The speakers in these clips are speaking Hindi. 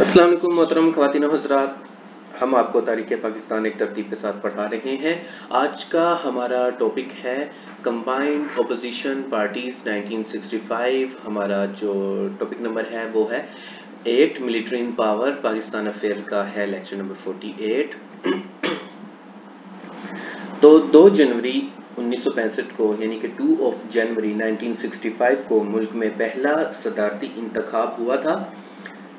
अस्सलाम मोहतरम खवातीन हजरात। हम आपको तारीख पाकिस्तान एक तरतीब के साथ पढ़ा रहे हैं। आज का हमारा टॉपिक है कंबाइंड अपोजिशन पार्टीज़ 1965 हमारा जो टॉपिक नंबर है वो है eight military in power Pakistan affair का है लेक्चर नंबर 48 तो 2 जनवरी 1965 को, यानी कि 2 ऑफ़ जनवरी 1965 को मुल्क में पहला सदारती इंतखाब हुआ था।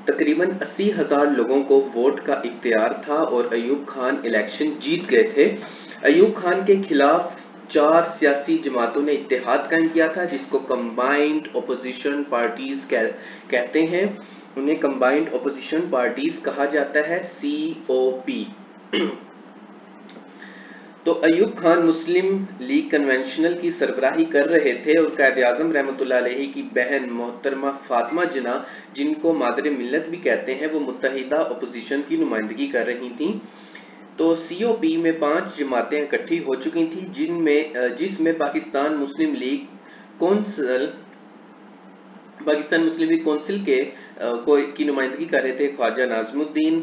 तकरीबन अस्सी हज़ार लोगों को वोट का इख्तियार था और अयूब खान इलेक्शन जीत गए थे। अयूब खान के खिलाफ चार सियासी जमातों ने इतिहाद कायम किया था जिसको कंबाइंड ओपोजिशन पार्टीज़ कह, कहते हैं। उन्हें कंबाइंड ओपोजिशन पार्टीज़ कहा जाता है सी ओ पी तो Ayub Khan Muslim League conventional की सरबराही कर रहे थे और कायद आज़म रहमत की बहन मोहतरमा फातिमा जना जिनको मादर मिलत भी कहते हैं, वो मुतहिदा अपोजिशन की नुमाइंदगी कर रही थी। तो सीओपी में पाँच जमातें इकट्ठी हो चुकी थी, जिनमें जिसमें Pakistan Muslim League council, Pakistan Muslim League council के को, की नुमाइंदगी कर रहे थे ख्वाजा नाजमुद्दीन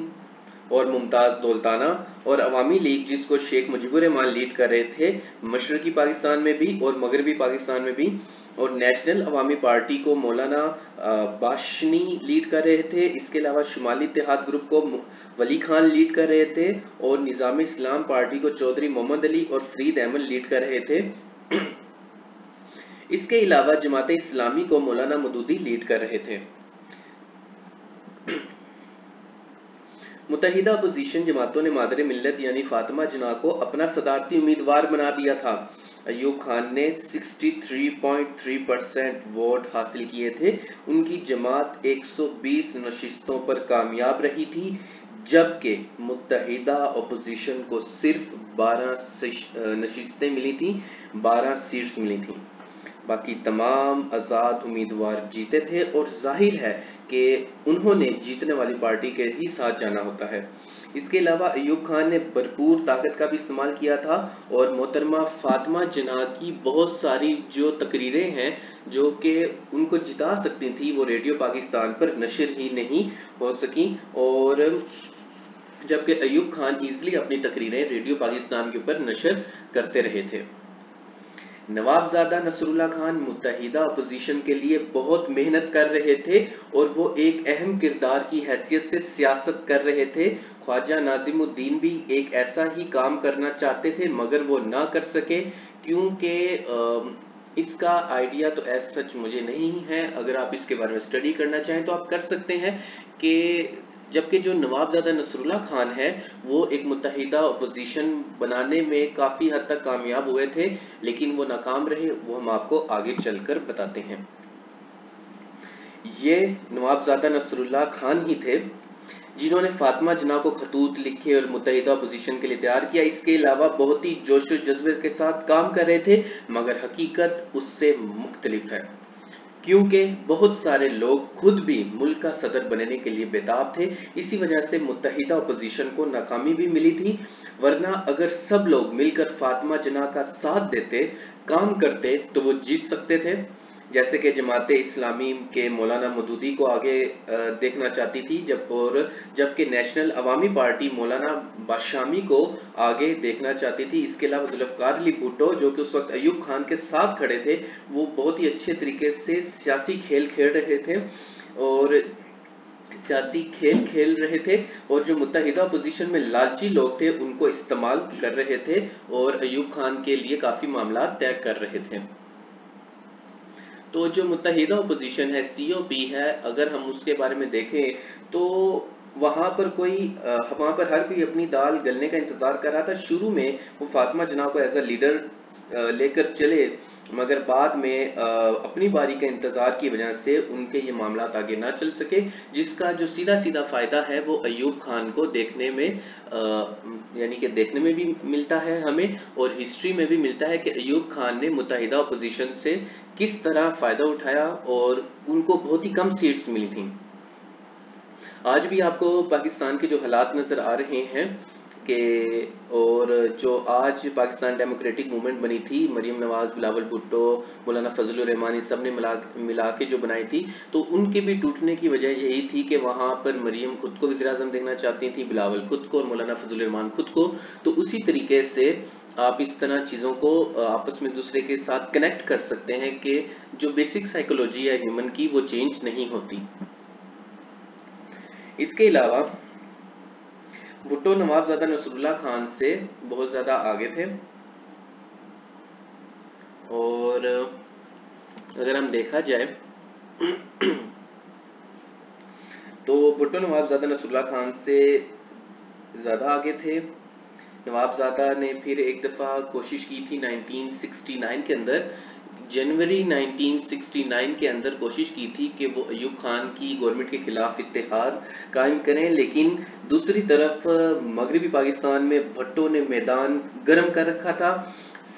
और मुमताज़ दौलताना और अवामी लीग जिसको शेख मुजीबुर रहमान लीड कर रहे थे, मशरकी पाकिस्तान में भी और मगरबी पाकिस्तान में भी, और नेशनल अवामी पार्टी को मौलाना बाशनी लीड कर रहे थे। इसके अलावा शुमाली इतिहाद ग्रुप को वली खान लीड कर रहे थे और निज़ाम इस्लाम पार्टी को चौधरी मोहम्मद अली और फरीद अहमद लीड कर रहे थे। इसके अलावा जमात इस्लामी को मौलाना मदूदी लीड कर रहे थे। मुतहिदा अपोजिशन जमातों ने मादर मिलत यानी फातिमा जना को अपना सदारती उम्मीदवार बना दिया था। अयूब खान ने 63.3 परसेंट वोट हासिल किए थे। उनकी जमात 120 नशिस्तों पर कामयाब रही थी, जबकि मुतहिदा अपोजिशन को सिर्फ़ 12 नशिस्तें मिली थी 12 सीट्स मिली थी। बाकी तमाम आज़ाद उम्मीदवार जीते थे और ज़ाहिर है कि उन्होंने जीतने वाली पार्टी के ही साथ जाना होता है। इसके अलावा अयूब खान ने भरपूर ताकत का भी इस्तेमाल किया था और मोहतरमा फातिमा जना की बहुत सारी जो तकरीरें हैं, जो कि उनको जिता सकती थी, वो रेडियो पाकिस्तान पर नशर ही नहीं हो सकी और जबकि अयूब खान इजली अपनी तकरीरें रेडियो पाकिस्तान के ऊपर नशर करते रहे थे। नवाबजादा नसरुल्ला खान मुतहिदा अपोजिशन के लिए बहुत मेहनत कर रहे थे और वो एक अहम किरदार की हैसियत से सियासत कर रहे थे। ख्वाजा नाजिमुद्दीन भी एक ऐसा ही काम करना चाहते थे, मगर वो ना कर सके, क्योंकि इसका आइडिया तो ऐसा सच मुझे नहीं है। अगर आप इसके बारे में स्टडी करना चाहें तो आप कर सकते हैं कि जबकि जो नवाबजादा नसरुल्ला खान है, वो एक मुतहिदा अपोजिशन बनाने में काफ़ी हद तक कामयाब हुए थे, लेकिन वो नाकाम रहे, वो हम आपको आगे चलकर बताते हैं। ये नवाबजादा नसरुल्ला खान ही थे, जिन्होंने फातिमा जना को खतूत लिखे और मुतहिदा अपोजिशन के लिए तैयार किया। इसके अलावा बहुत ही जोश जज्बे के साथ काम कर रहे थे, मगर हकीकत उससे मुख्तलिफ़ है। क्योंकि बहुत सारे लोग खुद भी मुल्क का सदर बनने के लिए बेताब थे, इसी वजह से मुतहिदा अपोजिशन को नाकामी भी मिली थी। वरना अगर सब लोग मिलकर फातिमा जना का साथ देते, काम करते तो वो जीत सकते थे। जैसे कि जमात इस्लामी के मौलाना मदूदी को आगे देखना चाहती थी, जब और जबकि नेशनल अवामी पार्टी मौलाना बादशामी को आगे देखना चाहती थी। इसके अलावा जुल्फ़ार अली भुट्टो, जो कि उस वक्त अयूब खान के साथ खड़े थे, वो बहुत ही अच्छे तरीके से सियासी खेल खेल रहे थे और सियासी खेल खेल रहे थे और जो मुतहिदा पोजीशन में लालची लोग थे, उनको इस्तेमाल कर रहे थे और अयूब खान के लिए काफ़ी मामला तय कर रहे थे। तो जो मुतहदा अपोजिशन है सी ओ पी है, अगर हम उसके बारे में देखें तो वहाँ पर कोई वहाँ पर हर कोई अपनी दाल गलने का इंतज़ार कर रहा था। शुरू में वो फातिमा जना को एज अ लीडर लेकर चले मगर बाद में अपनी बारी का इंतज़ार की वजह से उनके ये मामला आगे ना चल सके, जिसका जो सीधा सीधा फ़ायदा है वो अयूब खान को देखने में यानी कि देखने में भी मिलता है हमें और हिस्ट्री में भी मिलता है कि अयूब खान ने मुतहदा अपोजिशन से किस तरह फ़ायदा उठाया और उनको बहुत ही कम सीट्स मिली थी। आज भी आपको पाकिस्तान के जो हालात नज़र आ रहे हैं के और जो आज पाकिस्तान डेमोक्रेटिक मूवमेंट बनी थी मरीम नवाज़, बिलावल भुट्टो, मौलाना फजल रहमानी, सबने मिला मिला के जो बनाई थी तो उनके भी टूटने की वजह यही थी कि वहाँ पर मरीम खुद को वजी अजम देखना चाहती थी, बिलावल खुद को और मौलाना फजल रहमान खुद को तो उसी तरीके से आप इस तरह चीज़ों को आपस में दूसरे के साथ कनेक्ट कर सकते हैं कि जो बेसिक साइकोलॉजी है ह्यूमन की, वो चेंज नहीं होती। इसके अलावा भुट्टो नवाबजादा नसरुल्ला खान से बहुत ज़्यादा आगे थे। और अगर हम देखा जाए तो भुट्टो नवाबजादा नसरुल्ला खान से ज़्यादा आगे थे। नवाबजादा ने फिर एक दफ़ा कोशिश की थी 1969 के अंदर जनवरी 1969 के अंदर कोशिश की थी कि वो अयूब खान की गवर्नमेंट के खिलाफ इतिहाद कायम करें, लेकिन दूसरी तरफ़, मगरबी पाकिस्तान में भट्टो ने मैदान गर्म कर रखा था,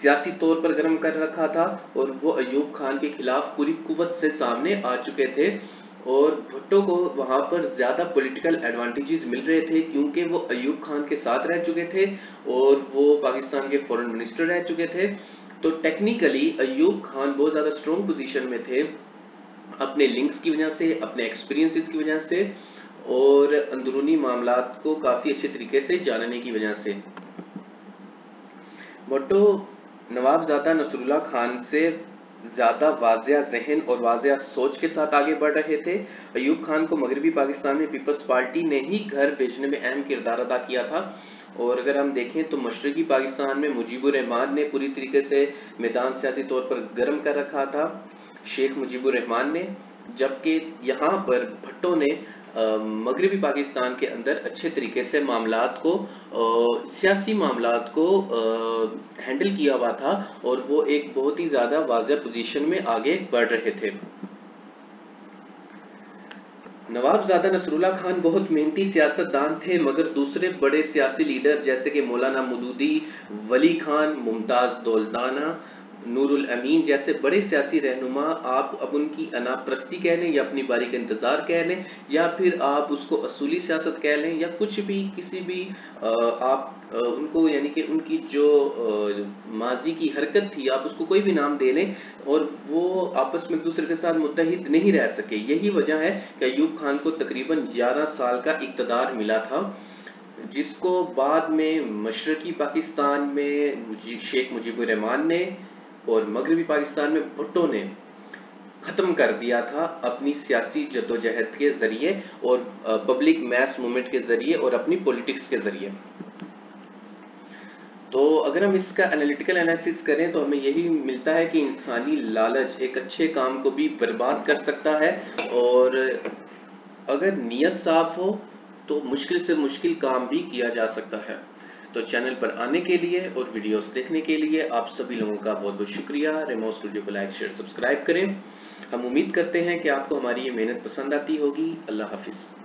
सियासी तौर पर गर्म कर रखा था, और वो अयूब खान के खिलाफ पूरी कुवत से सामने आ चुके थे, और भुट्टो को वहाँ पर ज़्यादा पॉलिटिकल एडवांटेजेस मिल रहे थे, क्योंकि वो अयूब खान के साथ रह चुके थे, और वो पाकिस्तान के फॉरेन मिनिस्टर रह चुके थे। तो टेक्निकली अयूब खान बहुत ज़्यादा स्ट्रॉन्ग पोजिशन में थे, अपने लिंक्स की वजह से, अपने एक्सपीरियंसिस की वजह से, और अंदरूनी मामला को काफ़ी अच्छे तरीके से जानने की वजह से। मोटो नवाबजादा नसरुल्ला खान से ज़्यादा वाजिया जहन और वाजिया सोच के साथ आगे बढ़ रहे थे। अयूब खान को मगरबी पाकिस्तान में पीपल्स पार्टी ने ही घर भेजने में अहम किरदार अदा किया था। और अगर हम देखें तो मशरकी पाकिस्तान में मुजीबुर रहमान ने पूरी तरीके से मैदान सियासी तौर पर गर्म कर रखा था, शेख मुजीबुर रहमान ने, जबकि यहाँ पर भट्टो ने मगरबी पाकिस्तान के अंदर अच्छे तरीके से मामला को सियासी मामला को हैंडल किया हुआ था और वो एक बहुत ही ज़्यादा वाजह पोजीशन में आगे बढ़ रहे थे। नवाबजादा नसरुल्ला खान बहुत मेहनती सियासतदान थे, मगर दूसरे बड़े सियासी लीडर जैसे कि मौलाना मदूदी, वली खान, मुमताज़ दौलताना नूरुल अमीन जैसे बड़े सियासी रहनुमा आप अब उनकी अनाप्रस्ती कह लें या अपनी बारी का इंतज़ार कह लें या फिर आप उसको असूली सियासत कह लें या कुछ भी, किसी भी आप उनको यानी कि उनकी जो माजी की हरकत थी, आप उसको कोई भी नाम दे लें और वो आपस में एक दूसरे के साथ मुतहद नहीं रह सके। यही वजह है कि अयूब खान को तकरीबन 11 साल का इकतदार मिला था, जिसको बाद में मशरकी पाकिस्तान में शेख मुजीबुर रहमान ने और मगरबी पाकिस्तान में भुट्टो ने खत्म कर दिया था अपनी सियासी जद्दोजहद के ज़रिए और पब्लिक मैस मूवमेंट के ज़रिए और अपनी पॉलिटिक्स के ज़रिए। तो अगर हम इसका एनालिटिकल एनालिसिस करें तो हमें यही मिलता है कि इंसानी लालच एक अच्छे काम को भी बर्बाद कर सकता है और अगर नीयत साफ़ हो तो मुश्किल से मुश्किल काम भी किया जा सकता है। तो चैनल पर आने के लिए और वीडियोस देखने के लिए आप सभी लोगों का बहुत बहुत शुक्रिया। रेमो स्टूडियो को लाइक, शेयर, सब्सक्राइब करें। हम उम्मीद करते हैं कि आपको हमारी ये मेहनत पसंद आती होगी। अल्लाह हाफिज़।